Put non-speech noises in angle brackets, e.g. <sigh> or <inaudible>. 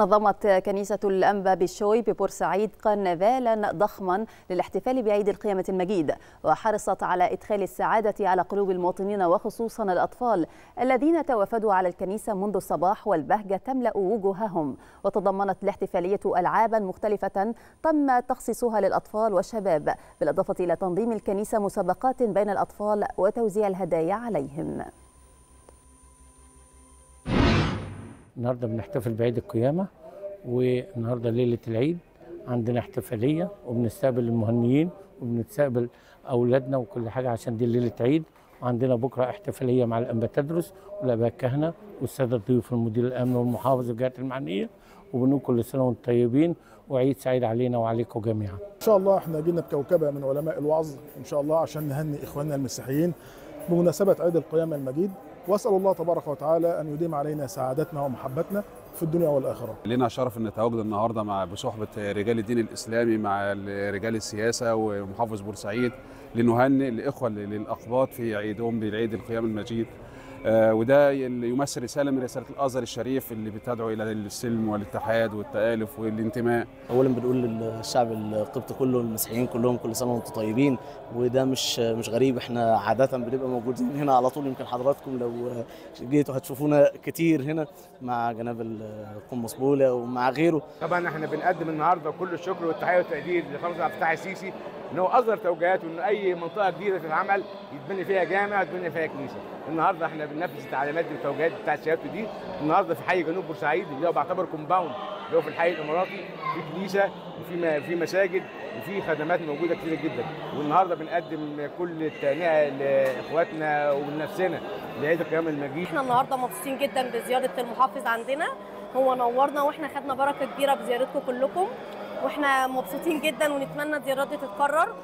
نظمت كنيسة الأنبا بالشوي ببورسعيد كرنفالا ضخما للاحتفال بعيد القيامة المجيد وحرصت على إدخال السعادة على قلوب المواطنين وخصوصا الأطفال الذين توافدوا على الكنيسة منذ الصباح والبهجة تملأ وجوههم. وتضمنت الاحتفالية ألعابا مختلفة تم تخصيصها للأطفال والشباب بالإضافة إلى تنظيم الكنيسة مسابقات بين الأطفال وتوزيع الهدايا عليهم. النهارده بنحتفل بعيد القيامة والنهارده ليلة العيد عندنا احتفالية وبنستقبل المهنيين وبنستقبل أولادنا وكل حاجة عشان دي ليلة عيد. وعندنا بكرة احتفالية مع الأنبا تدرس والآباء الكهنة والسادة الضيوف المدير الأمن والمحافظ والجهات المعنية وبنقول كل سنة وأنتم طيبين. وعيد سعيد علينا وعليكم جميعا. إن شاء الله إحنا جينا بكوكبة من علماء الوعظ إن شاء الله عشان نهني إخواننا المسيحيين. بمناسبة عيد القيامه المجيد وأسأل الله تبارك وتعالى أن يديم علينا سعادتنا ومحبتنا في الدنيا والآخرة. لنا شرف إن نتواجد النهارده مع بصحبة رجال الدين الإسلامي مع رجال السياسة ومحافظ بورسعيد لنهنئ الاخوه للاقباط في عيدهم بالعيد القيام المجيد. آه وده يمثل رسالة من رسالة الأزهر الشريف اللي بتدعو إلى السلم والاتحاد والتألف والانتماء. اولا بنقول للشعب القبطي كله المسيحيين كلهم كل سنة وأنتم طيبين وده مش مش غريب إحنا عادة بنبقى موجودين <laughs> هنا على طول يمكن حضراتكم لو جيتوا هتشوفونا كتير هنا مع جناب القمص بولا ومع غيره. طبعا إحنا بنقدم النهارده كل الشكر والتحية والتقدير لخالد عبد الفتاح السيسي ان هو اصدر توجيهاته ان أي منطقة جديدة تتعمل يتبني فيها جامع ويتبني فيها كنيسه. النهارده إحنا بننفذ التعليمات والتوجيهات بتاعت سيادته دي. النهارده في حي جنوب بورسعيد اللي هو بعتبر كومباوند اللي هو في الحي الإماراتي في كنيسة وفي في مساجد وفي خدمات موجودة كتير جدا. والنهارده بنقدم كل التهنئه لإخواتنا ولنفسنا لعيد القيامه المجيد. إحنا النهارده مبسوطين جدا بزيارة المحافظ عندنا. هو نورنا وإحنا خدنا بركة كبيرة بزيارتكم كلكم. وإحنا مبسوطين جدا ونتمنى الزيارات دي تتكرر.